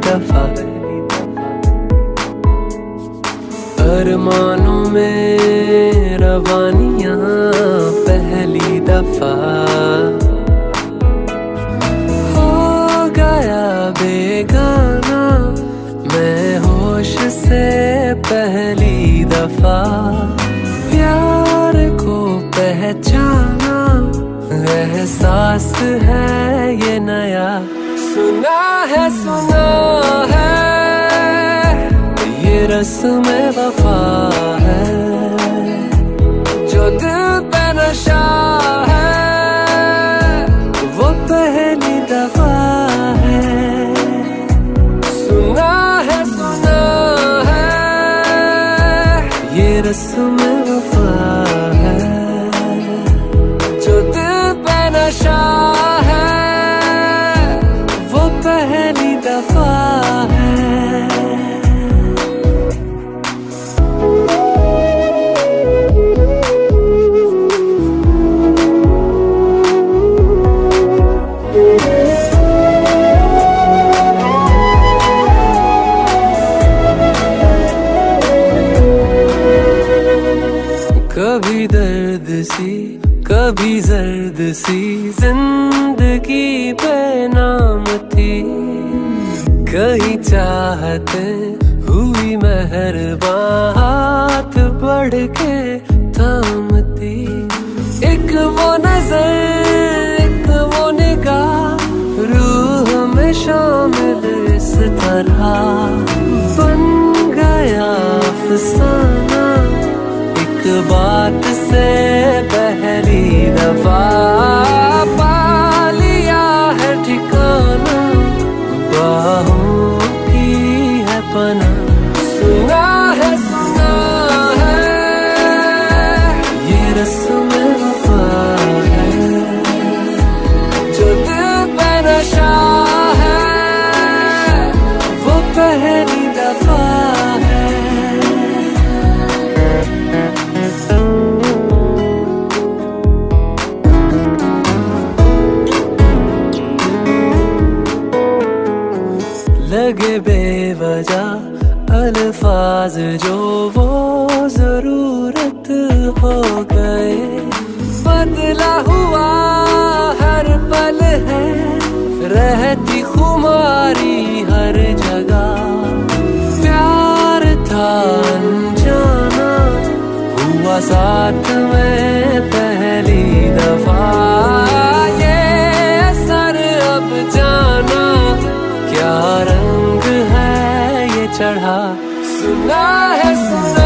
दफ़ा। अरमानों में रवानियाँ पहली दफ़ा। हो गया बेगाना, मैं होश से पहली दफ़ा। प्यार को पहचाना, एहसास है ये नया। सुना है सुना है। ये रस्म वफा है। जो दिल पे नशा है, वो पहली दफ़ा है। सुना है सुना है। ये रस्म वफा है। जो दिल पे नशा कभी दर्द सी, कभी जर्द सी, ज़िंदगी पे नाम थी। कहीं चाहते हुई मेहरबान हाथ बढ़ के थामती एक वो नज़र, एक वो निगाह, रूह में शामिल इस तरह। बन गया अफसाना, एक बात से पहली दफ़ा पा लिया है ठिकाना। बाहों की है पना। सुना है सुना है। ये रस्म है। जो दिल पे नशा है, वो पहली लगे बेवजह अल्फाज जो वो ज़रूरत हो गए। बदला हुआ हर पल है, रहती खुमारी हर जगह। प्यार था अनजाना, हुआ साथ में चढ़ा। सुना है सुना